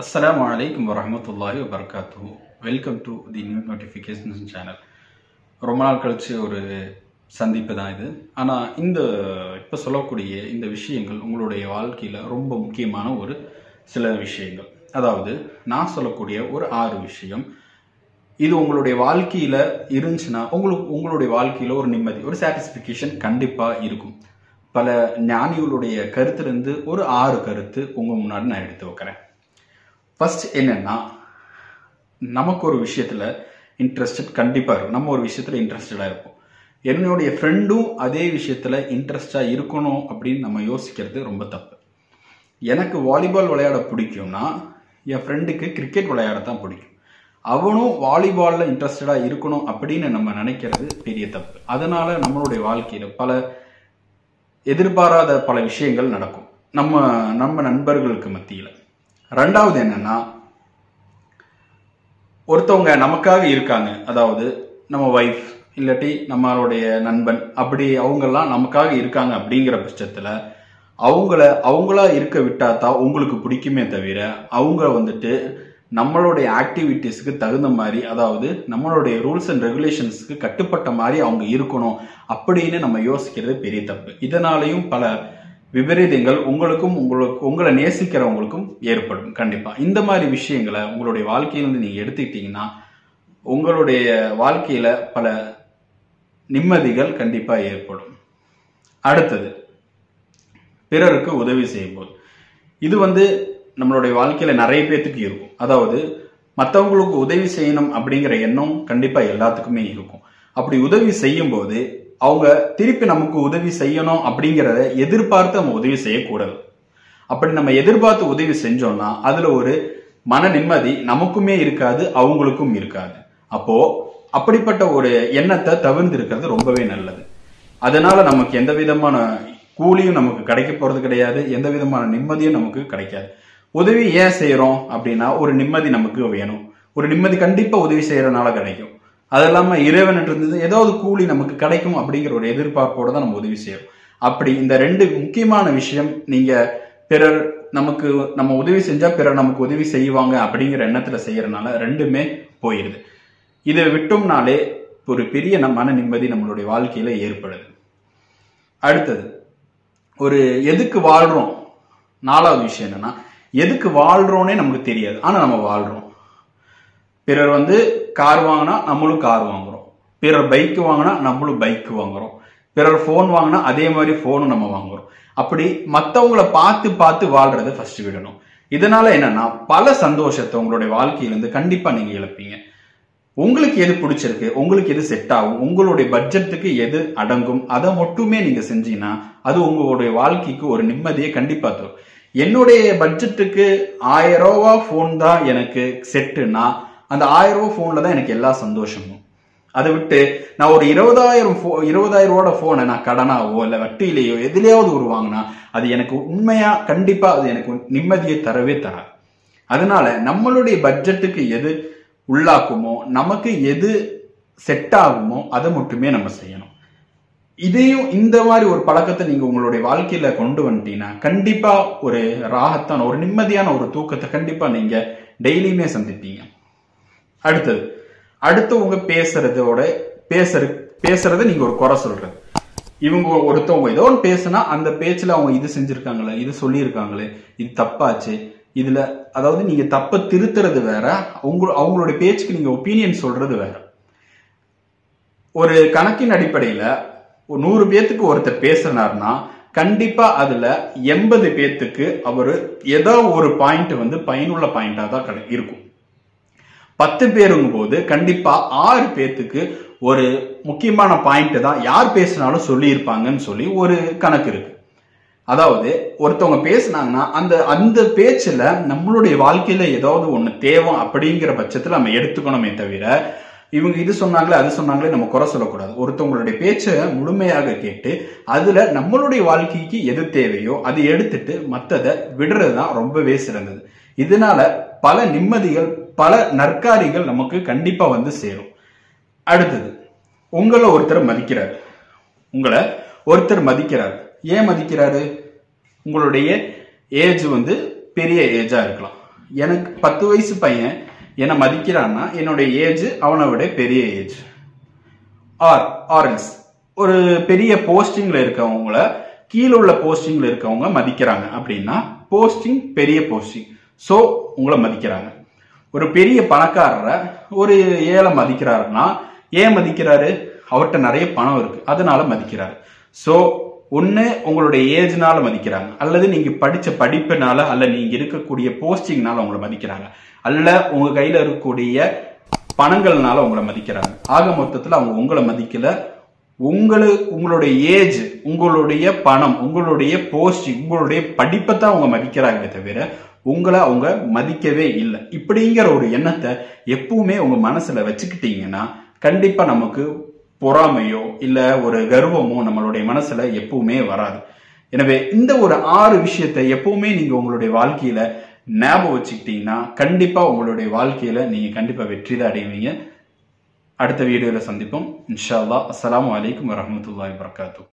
அஸ்லாம் வலைக்கம் வரமத்துல்லாஹி wabarakatuh. Welcome to the new notifications channel ரொம்ப நாள் கழிச்சு ஒரு சந்திப்பு தான் இது. ஆனால் இந்த இப்போ சொல்லக்கூடிய இந்த விஷயங்கள் உங்களுடைய வாழ்க்கையில் ரொம்ப முக்கியமான ஒரு சில விஷயங்கள். அதாவது நான் சொல்லக்கூடிய ஒரு ஆறு விஷயம். இது உங்களுடைய வாழ்க்கையில் இருந்துச்சுன்னா உங்களுக்கு உங்களுடைய வாழ்க்கையில் ஒரு நிம்மதி ஒரு சாட்டிஸ்ஃபிகேஷன் கண்டிப்பாக இருக்கும். பல ஞானிகளுடைய கருத்துலேருந்து ஒரு ஆறு கருத்து உங்கள் முன்னாடி நான் எடுத்து வைக்கிறேன். ஃபஸ்ட் என்னென்னா நமக்கு ஒரு விஷயத்தில் இன்ட்ரெஸ்டட் கண்டிப்பாக இருக்கும். நம்ம ஒரு விஷயத்தில் இன்ட்ரெஸ்டடாக இருப்போம். என்னுடைய ஃப்ரெண்டும் அதே விஷயத்தில் இன்ட்ரெஸ்டாக இருக்கணும் அப்படின்னு நம்ம யோசிக்கிறது ரொம்ப தப்பு. எனக்கு வாலிபால் விளையாட பிடிக்கும்னா என் ஃப்ரெண்டுக்கு கிரிக்கெட் விளையாட தான் பிடிக்கும். அவனும் வாலிபாலில் இன்ட்ரெஸ்டடாக இருக்கணும் அப்படின்னு நம்ம நினைக்கிறது பெரிய தப்பு. அதனால் நம்மளுடைய வாழ்க்கையில் பல எதிர்பாராத பல விஷயங்கள் நடக்கும். நம்ம நம்ம நண்பர்களுக்கு மத்தியில். ரெண்டாவது என்னன்னா ஒருத்தவங்க நமக்காக இருக்காங்க. அதாவது நம்ம ஒய்ஃப் இல்லாட்டி நம்மளுடைய நண்பன் அப்படி அவங்கெல்லாம் நமக்காக இருக்காங்க அப்படிங்கிற பட்சத்தில் அவங்கள அவங்களா இருக்க விட்டாதான் உங்களுக்கு பிடிக்குமே தவிர அவங்க வந்துட்டு நம்மளுடைய ஆக்டிவிட்டீஸ்க்கு தகுந்த மாதிரி அதாவது நம்மளுடைய ரூல்ஸ் அண்ட் ரெகுலேஷன்ஸ்க்கு கட்டுப்பட்ட மாதிரி அவங்க இருக்கணும் அப்படின்னு நம்ம யோசிக்கிறது பெரிய தப்பு. இதனாலையும் பல விபரீதங்கள் உங்களுக்கும் உங்களுக்கு உங்களை நேசிக்கிறவங்களுக்கும் ஏற்படும். கண்டிப்பாக இந்த மாதிரி விஷயங்களை உங்களுடைய வாழ்க்கையிலிருந்து நீங்கள் எடுத்துக்கிட்டீங்கன்னா உங்களுடைய வாழ்க்கையில் பல நிம்மதிகள் கண்டிப்பாக ஏற்படும். அடுத்தது பிறருக்கு உதவி செய்யும்போது. இது வந்து நம்மளுடைய வாழ்க்கையில் நிறைய பேர்த்துக்கு இருக்கும். அதாவது மற்றவங்களுக்கு உதவி செய்யணும் அப்படிங்கிற எண்ணம் கண்டிப்பாக எல்லாத்துக்குமே இருக்கும். அப்படி உதவி செய்யும்போது அவங்க திருப்பி நமக்கு உதவி செய்யணும் அப்படிங்கிறத எதிர்பார்த்து நம்ம உதவி செய்யக்கூடாது. அப்படி நம்ம எதிர்பார்த்து உதவி செஞ்சோம்னா அதுல ஒரு மன நிம்மதி நமக்குமே இருக்காது அவங்களுக்கும் இருக்காது. அப்போ அப்படிப்பட்ட ஒரு எண்ணத்தை தவிர்த்து இருக்கிறது ரொம்பவே நல்லது. அதனால நமக்கு எந்த விதமான கூலியும் நமக்கு கிடைக்க போறது கிடையாது எந்த விதமான நிம்மதியும் நமக்கு கிடைக்காது. உதவி ஏன் செய்யறோம் அப்படின்னா ஒரு நிம்மதி நமக்கு வேணும். ஒரு நிம்மதி கண்டிப்பா உதவி செய்யறதுனால கிடைக்கும். அது இல்லாமல் இறைவன் இருந்தது ஏதாவது கூலி நமக்கு கிடைக்கும் அப்படிங்கிற ஒரு எதிர்பார்ப்போடு தான் நம்ம உதவி செய்யறோம். அப்படி இந்த ரெண்டு முக்கியமான விஷயம் நீங்க பிறர் நமக்கு நம்ம உதவி செஞ்சா பிறர் நமக்கு உதவி செய்வாங்க அப்படிங்கிற எண்ணத்துல செய்யறதுனால ரெண்டுமே போயிருது. இதை விட்டோம்னாலே ஒரு பெரிய மன நிம்மதி நம்மளுடைய வாழ்க்கையில ஏற்படுது. அடுத்தது ஒரு எதுக்கு வாழ்றோம்? நாலாவது விஷயம் என்னன்னா எதுக்கு வாழ்றோன்னே நமக்கு தெரியாது. ஆனா நம்ம வாழ்றோம். பிறர் வந்து கார் வாங்கினா நம்மளும் கார் வாங்குறோம். பிறர் பைக் வாங்கினா நம்மளும் பைக் வாங்குறோம். பிறர் ஃபோன் வாங்கினா அதே மாதிரி ஃபோனும் நம்ம வாங்குறோம். அப்படி மற்றவங்கள பார்த்து பார்த்து வாழ்றதை ஃபர்ஸ்ட் விடணும். இதனால என்னன்னா பல சந்தோஷத்தை உங்களுடைய வாழ்க்கையிலேருந்து கண்டிப்பா நீங்க இழப்பீங்க. உங்களுக்கு எது பிடிச்சிருக்கு உங்களுக்கு எது செட் ஆகும் உங்களுடைய பட்ஜெட்டுக்கு எது அடங்கும் அதை மட்டுமே நீங்க செஞ்சீங்கன்னா அது உங்களுடைய வாழ்க்கைக்கு ஒரு நிம்மதியை கண்டிப்பா தரும். என்னுடைய பட்ஜெட்டுக்கு ஆயிரம் ரூபா ஃபோன் தான் எனக்கு செட்டுன்னா அந்த ஆயிரம் ரூபா ஃபோனில் தான் எனக்கு எல்லா சந்தோஷமும். அதை விட்டு நான் ஒரு இருபதாயிரம் ஃபோ இருபதாயிரம் ரூபோட ஃபோனை நான் கடனாவோ இல்லை வட்டியிலேயோ எதுலேயாவது ஒரு வாங்கினா அது எனக்கு உண்மையாக கண்டிப்பாக அது எனக்கு நிம்மதியை தரவே தராது. அதனால நம்மளுடைய பட்ஜெட்டுக்கு எது உள்ளாக்குமோ நமக்கு எது செட் ஆகுமோ அதை மட்டுமே நம்ம செய்யணும். இதையும் இந்த மாதிரி ஒரு பழக்கத்தை நீங்க உங்களுடைய வாழ்க்கையில கொண்டு வந்துட்டீங்கன்னா கண்டிப்பா ஒரு ராகத்தான ஒரு நிம்மதியான ஒரு தூக்கத்தை கண்டிப்பா நீங்க டெய்லியுமே சந்திப்பீங்க. அடுத்தது. அடுத்தவங்க பேசுறதோட பேசுற பேசுறத நீங்க ஒரு குறை சொல்றது இவங்க ஒருத்தவங்க ஏதோ ஒன்று பேசுனா அந்த பேச்சில் அவங்க இது செஞ்சுருக்காங்களே இது சொல்லியிருக்காங்களே இது தப்பாச்சு இதில் அதாவது நீங்கள் தப்பை திருத்துறது வேற அவங்க அவங்களுடைய பேச்சுக்கு நீங்கள் ஒப்பீனியன் சொல்றது வேற. ஒரு கணக்கின் அடிப்படையில் ஒரு நூறு பேர்த்துக்கு ஒருத்தர் பேசுனார்னா கண்டிப்பாக அதில் எண்பது பேர்த்துக்கு அவர் ஏதோ ஒரு பாயிண்ட் வந்து பயனுள்ள பாயிண்டாக தான் கிடை- இருக்கும். பத்து பேருங்கும் போது கண்டிப்பா ஆறு பேர்த்துக்கு ஒரு முக்கியமான பாயிண்ட் தான் யார் பேசினாலும் சொல்லியிருப்பாங்கன்னு சொல்லி ஒரு கணக்கு இருக்கு. அதாவது ஒருத்தவங்க பேசுனாங்கன்னா அந்த அந்த பேச்சில் நம்மளுடைய வாழ்க்கையில ஏதாவது ஒன்று தேவை அப்படிங்கிற பட்சத்தில் நம்ம எடுத்துக்கணுமே தவிர இவங்க இது சொன்னாங்களே அது சொன்னாங்களே நம்ம குறை சொல்லக்கூடாது. ஒருத்தவங்களுடைய பேச்சை முழுமையாக கேட்டு அதுல நம்மளுடைய வாழ்க்கைக்கு எது தேவையோ அதை எடுத்துட்டு மற்றதை விடுறது தான் ரொம்பவே சிறந்தது. இதனால பல நிம்மதிகள் பல நற்காரிகள் நமக்கு கண்டிப்பா வந்து சேரும். அடுத்தது உங்களை ஒருத்தர் மதிக்கிறார். உங்களை ஒருத்தர் மதிக்கிறார். ஏன் மதிக்கிறாரு? உங்களுடைய ஏஜ் வந்து பெரிய ஏஜா இருக்கலாம். எனக்கு பத்து வயசு பையன் என்னை மதிக்கிறான்னா என்னுடைய ஏஜ் அவனை விட பெரிய ஏஜ் ஆர் ஆர்எல்ஸ் ஒரு பெரிய போஸ்டிங்ல இருக்கவங்கள கீழே உள்ள போஸ்டிங்ல இருக்கவங்க மதிக்கிறாங்க அப்படின்னா போஸ்டிங் பெரிய போஸ்டிங் ஸோ உங்களை மதிக்கிறாங்க. ஒரு பெரிய பணக்காரரை ஒரு ஏழை மதிக்கிறாருன்னா ஏன் மதிக்கிறாரு? அவர்கிட்ட நிறைய பணம் இருக்கு. அதனால மதிக்கிறாரு. ஸோ ஒன்று உங்களுடைய ஏஜ்னால மதிக்கிறாங்க. அல்லது நீங்க படிச்ச படிப்புனால அல்ல நீங்க இருக்கக்கூடிய போஸ்டிங்னால உங்களை மதிக்கிறாங்க. அல்ல உங்க கையில இருக்கக்கூடிய பணங்கள்னால உங்களை மதிக்கிறாங்க. ஆக மொத்தத்தில் அவங்க உங்களை மதிக்கல. உங்களு உங்களுடைய ஏஜ் உங்களுடைய பணம் உங்களுடைய போஸ்டிங் உங்களுடைய படிப்பை தான் அவங்க மதிக்கிறாங்களே தவிர உங்களை அவங்க மதிக்கவே இல்லை. இப்படிங்கிற ஒரு எண்ணத்தை எப்பவுமே உங்க மனசுல வச்சுக்கிட்டீங்கன்னா கண்டிப்பா நமக்கு பொறாமையோ இல்ல ஒரு கர்வமோ நம்மளுடைய மனசுல எப்பவுமே வராது. எனவே இந்த ஒரு ஆறு விஷயத்தை எப்பவுமே நீங்க உங்களுடைய வாழ்க்கையில ஞாபகம் வச்சுக்கிட்டீங்கன்னா கண்டிப்பா உங்களுடைய வாழ்க்கையில நீங்க கண்டிப்பா வெற்றி தான் அடைவீங்க. அடுத்த வீடியோல சந்திப்போம். இன்ஷா அல்லா அஸ்லாம் வலைக்கம் வரஹ்மத்துல்லாஹி வபரகாத்துஹு.